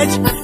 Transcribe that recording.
edge.